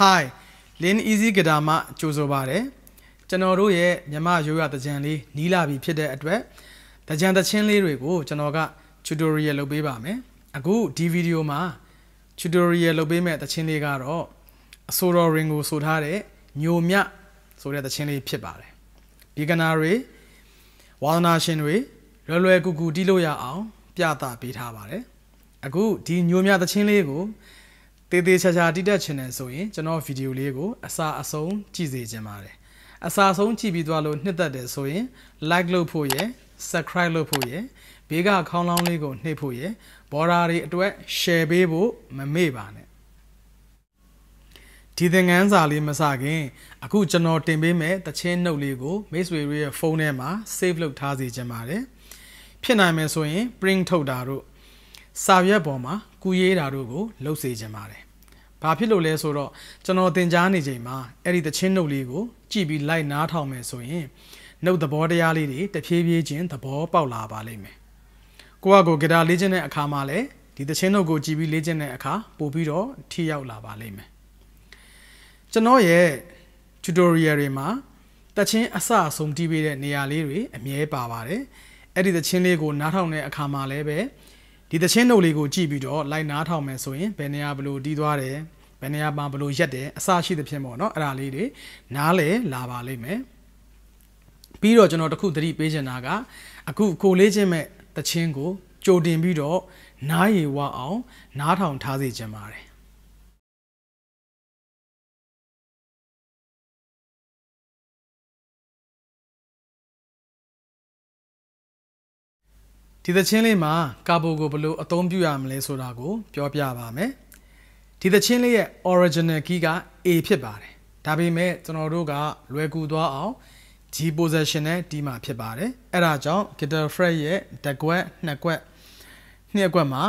Hi Lin Easy Guitar မှကြိုဆိုပါရစေကျွန်တော်တို့ရဲ့မြမရိုးရတကြံလေးနီးလာပြီဖြစ်တဲ့အတွက်တကြံတချင်းလေးတွေကိုကျွန်တော်က tutorial လုပ်ပေးပါမယ်အခုဒီဗီဒီယိုမှာ tutorial လုပ်ပေးမဲ့တချင်းလေးကတော့အဆိုတော် ring ကိုဆိုထားတဲ့ညိုမြဆိုတဲ့တချင်းလေးဖြစ်ပါတယ် beginner တွေဝါသနာရှင်တွေလွယ်လွယ်ကူကူတီးလို့ရအောင် ပြသပေးထားပါတယ်အခုဒီညိုမြတချင်းလေးကို တေးသေးချာချာတိတက်ချင်တယ်ဆိုရင်ကျွန်တော်ဗီဒီယိုလေးကိုအစာအဆုံးကြည့်စေချင်ပါတယ်အစာအဆုံးကြည့်ပြီးသွားလို့နှစ်သက်တယ်ဆိုရင် like လုပ်ဖို့ရယ် subscribe လုပ်ဖို့ရယ်ဘေးကခေါင်းလောင်းလေးကိုနှိပ်ဖို့ရယ် border တွေအတွက် share ပေးဖို့မမေ့ပါနဲ့ဒီသင်ခန်းစာလေးမစခင်အခုကျွန်တော်တင်ပေးမဲ့တချင်းနှုတ်လေးကိုမိတ်ဆွေတွေရဲ့ဖုန်းထဲမှာ save လုပ်ထားစေချင်ပါတယ်ဖြစ်နိုင်မယ်ဆိုရင် print ထုတ်တာတို့စာရွက်ပေါ်မှာ ကူရေးတာတို့ကိုလုပ်စေချင်ပါတယ်။ဘာဖြစ်လို့လဲဆိုတော့ကျွန်တော်သင်ကြားနေချိန်မှာအဲ့ဒီသချင်းနှုတ်လေးကိုကြည့်ပြီးလိုက်နားထောင်မယ်ဆိုရင်နှုတ်သဘောတရားလေးတွေတဖြည်းဖြည်းချင်းသဘောပေါက်လာပါလိမ့်မယ်။ကိုကကိုဂီတာလေ့ကျင့်တဲ့အခါမှာလည်းဒီသချင်းနှုတ်ကိုကြည့်ပြီးလေ့ကျင့်တဲ့အခါပို့ပြီးတော့ထိရောက်လာပါလိမ့်မယ်။ကျွန်တော်ရဲ့ tutorial တွေမှာတချင်းအစအဆုံးတီးပေးတဲ့နေရာလေးတွေအမြဲပါပါတယ်။အဲ့ဒီသချင်းလေးကိုနားထောင်တဲ့အခါမှာလည်းပဲ ဒီသချင်းနှုတ်လေးကိုကြည့်ပြီးတော့လိုက်နားထောင်မယ်ဆိုရင်ဘယ်နေရာဘလို့တီးသွားတယ်ဘယ်နေရာမှာဘလို့ရက်တယ်အစရှိသဖြင့်ပေါ့နော်အဲ့ဒါလေးတွေနားလေလာပါလိမ့်မယ်ပြီးတော့ကျွန်တော်တခုသတိပေးချင်တာကအခုကိုလေးချင်းမဲ့သချင်းကိုကြိုတင်ပြီးတော့နားရည်ဝအောင် နားထောင်ထားစေချင်ပါတယ် ဒီသချင်းလေးမှာကာဘိုကိုဘယ်လိုအသုံးပြုရမလဲဆိုတာကို ပြောပြပါမယ်ဒီသချင်းလေးရဲ့ original key က A ဖြစ်ပါတယ်ဒါပေမဲ့ကျွန်တော်တို့ကလွယ်ကူသွားအောင် G position နဲ့တီးမှာဖြစ်ပါတယ်အဲ့ဒါကြောင့် guitar fret ရဲ့တစ်ကွက်နှစ်ကွက်နှစ်ကွက်မှာ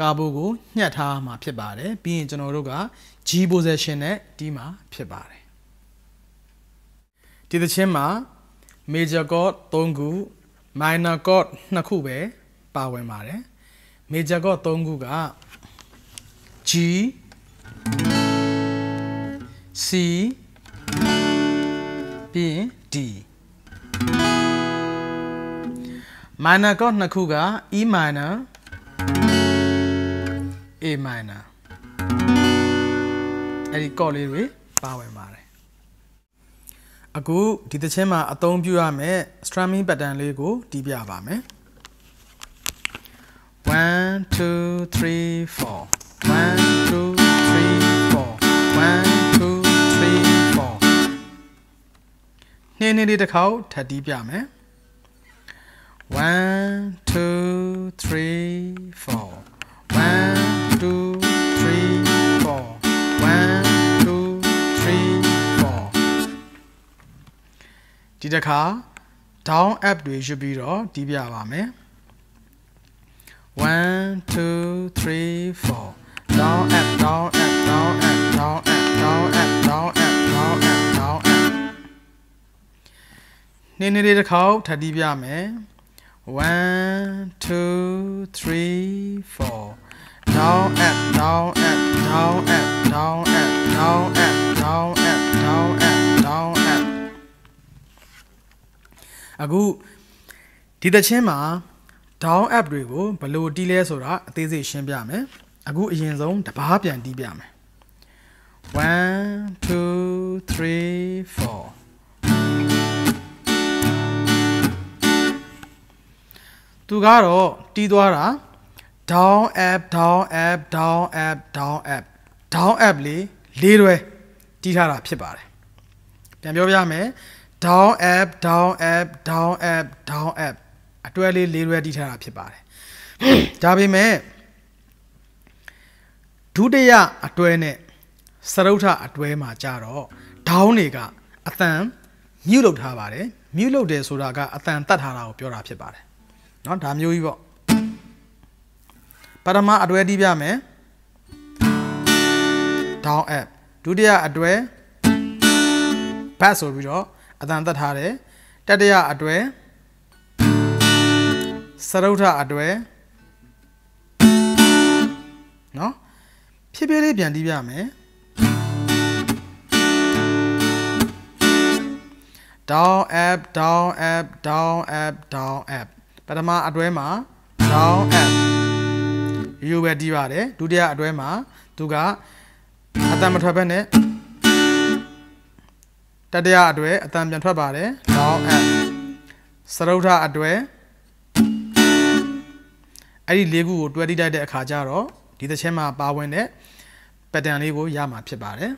ကာဘိုကိုညှက်ထားမှာဖြစ်ပါတယ်ပြီးရင်ကျွန်တော်တို့က G position နဲ့တီးမှာဖြစ်ပါတယ်ဒီသချင်းမှာ major chord 3ခု minor chord နှစ်ခုပဲပါဝင်ပါတယ် major chord 3ခုက G C ပြီးရင် D minor chord နှစ်ခုက E minor A minor အဲ့ဒီ chord လေးတွေပါဝင်ပါတယ် အခုဒီသချင်းမှာအသုံးပြုရမယ့် strumming pattern လေးကိုတီးပြပါမယ်1 2 3 4 1 2 3 4 1 2 3 4နေ့နေ့လေးတစ်ခေါက်ထပ်တီးပြမယ်1 2 3 4 1 တစ်ခါ down up တွေရွတ်ပြီးတော့တီးပြပါမယ်1 2 3 4 down up down up down up down up down up down up down up down up နည်းနည်းလေးတစ်ခေါက်ထပ်တီးပြမယ်1 2 3 4 down up down up down up down up down up အခုဒီသချင်းမှာ down app တွေကိုဘယ်လိုတီးလဲဆိုတာအသေးစိတ်ရှင်းပြမယ်အခုအရင်ဆုံးတပားပြန်တီးပြမယ်1 2 3 4သူကတော့တီးသွားတာ down app down app down app down app down app လေးလေးတွဲတီးထားတာဖြစ်ပါတယ်ပြန်ပြောပြမယ် down app down app down app down app အတွဲလေးလေးရွယ်တီးထားတာဖြစ်ပါတယ်ဒါပေမဲ့ဒုတိယအတွဲနဲ့စရုထအတွဲမှာကြတော့ down တွေကအတန်မြုပ်လုပ်ထားပါတယ်မြုပ်လုပ်တယ်ဆိုတာကအတန်တတ်ထားတာကိုပြောတာဖြစ်ပါတယ်เนาะဒါမျိုးကြီးပေါ့ပထမအတွဲတီးပြမယ် down app ဒုတိယအတွဲ bass ဆိုပြီးတော့ အတန်သက်ထားတယ်တတရအတွဲစရုထအတွဲနော်ဖြည်းဖြည်းလေးပြန်တီးပြမယ်ဒေါင်း app ဒေါင်း app ဒေါင်း app ဒေါင်း app ပထမအတွဲမှာဒေါင်း app ရိုးရိုးပဲတီးပါတယ်ဒုတိယအတွဲမှာသူကအတန်မထွက်ဘဲနဲ့ တတိယအတွဲအတန်ပြန်ထွက်ပါတယ် down up စရုထအတွဲအဲ့ဒီလေးခုကိုတွဲတိလိုက်တဲ့အခါကျတော့ဒီသချင်းမှာပါဝင်တဲ့ pattern လေးကိုရမှာဖြစ်ပါတယ်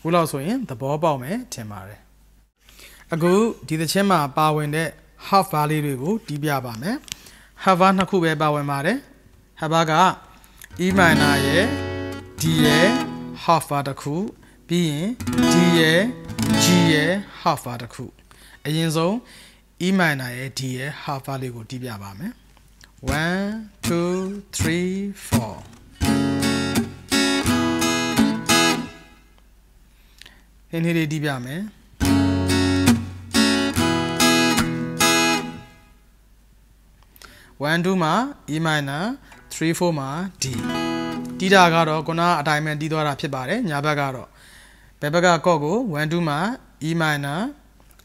ခုလောက်ဆိုရင်သဘောပေါက်မယ်ထင်ပါတယ်အခုဒီသချင်းမှာပါဝင်တဲ့ half bar လေးတွေကိုတီးပြပါမယ် half bar နှစ်ခုပဲပါဝင်ပါတယ် half bar က E minor ရဲ့ D ရဲ့ half bar တစ်ခုပြီးရင် D ရဲ့ G ရဲ့ half bar တစ်ခုအရင်ဆုံး E minor ရဲ့ D ရဲ့ half bar လေးကိုတီးပြပါမယ်1 2 3 4ဟင်းလေးလေးတီးပြမယ်1 2မှာ E minor 3 4မှာ D တီးတာကတော့ခုနအတိုင်းပဲတီးသွားတာဖြစ်ပါတယ်ညာဘက်ကတော့ဘယ်ဘက်ကကော့ကို1 2မှာ E minor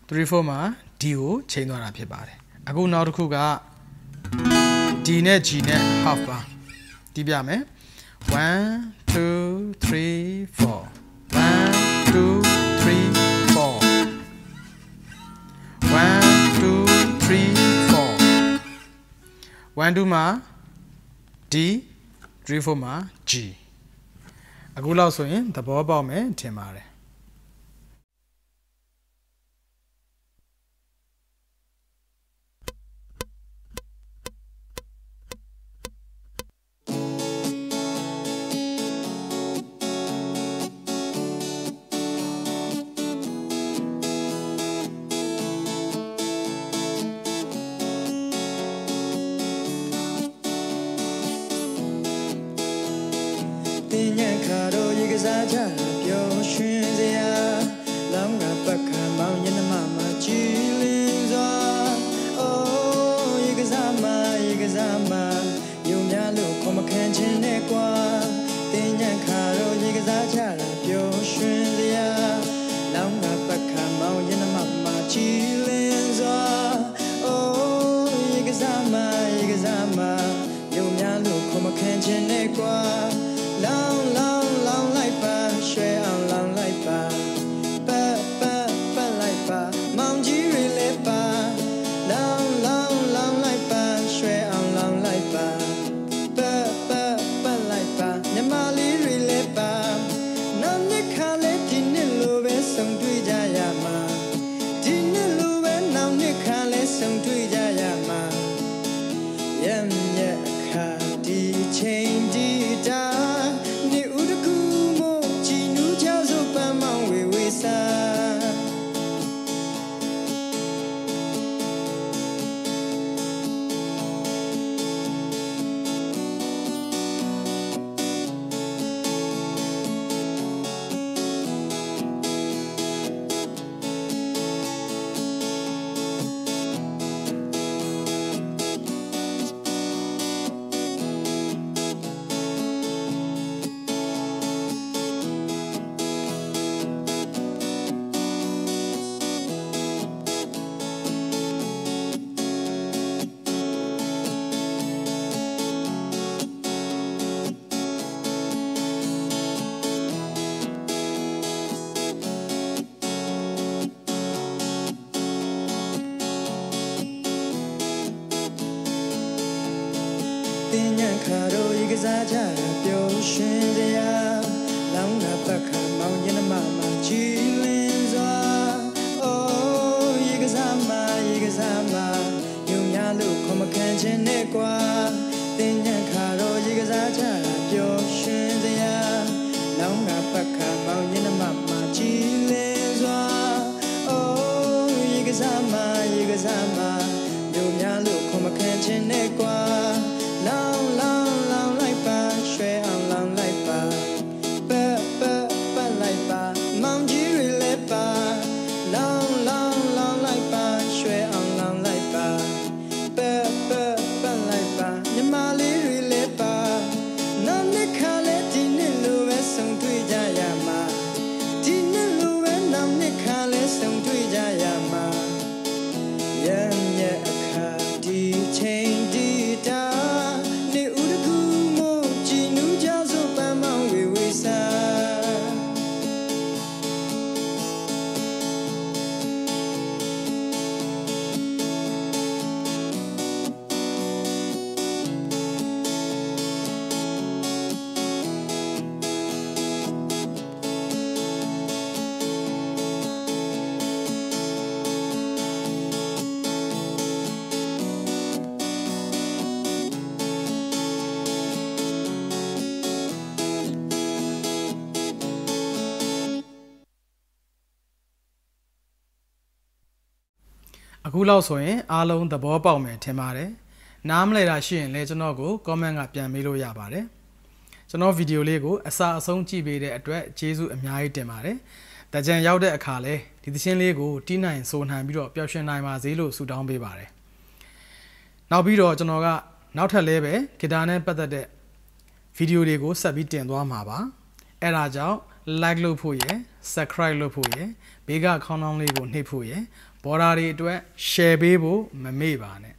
3 4မှာ D ကိုချိန်သွားတာဖြစ်ပါတယ်အခုနောက်တစ်ခုက D နဲ့ G နဲ့ half bar တီးပြမယ်1 2 3 4 1 2 3 4 1 2 3 4 1 2မှာ D 3 4မှာ G အခုလောက်ဆိုရင်သဘောပေါက်မယ်ထင်ပါတယ် စားကြပျော်ရွှင်စရာလောင်းကပတ်ခံမောင်ညနမမကြည်လင်းစွာအိုးရေကစားမရေကစားမယုံများလို့ခေါ်မခံခြင်းနဲ့ကွာတင်ညံခါတော့ရေကစားကြပျော်ရွှင်စရာလောင်းက ကစားကြတာပျော်ရွှင်စရာလောင်းကပတ်ခါမောင်ညနမမကြည်လင်းစွာအိုးရေကစားမရေကစားမယုံများလို့ခေါ်မခံခြင်းနဲ့ကွာတင်ညံခါတော့ရေကစားကြတာပျော်ရွှင်စရာလောင်းကပတ်ခါမောင်ညနမမကြည်လင်းစွာအိုးရေကစားမရေကစားမယုံများလို့ခေါ်မခံခြင်းနဲ့ကွာ အခုလောက်ဆိုရင်အားလုံးသဘောပေါက်မယ်ထင်ပါတယ်နားမလည်တာရှိရင်လည်းကျွန်တော်ကို comment ကပြန်မေးလို့ရပါတယ်ကျွန်တော်ဗီဒီယိုလေးကိုအစာအဆုံးကြည့်ပေးတဲ့အတွက်ကျေးဇူးအများကြီးတင်ပါတယ်တကြံရောက်တဲ့အခါလဲဒီသချင်းလေးကိုတီးနိုင်ဆိုနိုင်ပြီးတော့ပျော်ရွှင်နိုင်ပါစေလို့ဆုတောင်းပေးပါတယ်နောက်ပြီးတော့ကျွန်တော်ကနောက်ထပ်လဲပဲဂီတာနဲ့ပတ်သက်တဲ့ဗီဒီယိုတွေကိုဆက်ပြီးတင်သွားမှာပါအဲ့ဒါကြောင့် like လုပ်ဖို့ရယ် subscribe လုပ်ဖို့ရယ်ဘေးကခေါင်းလောင်းလေးကိုနှိပ်ဖို့ရယ် ဘော်ဒါတွေအတွက် share ပေးဖို့မမေ့ပါနဲ့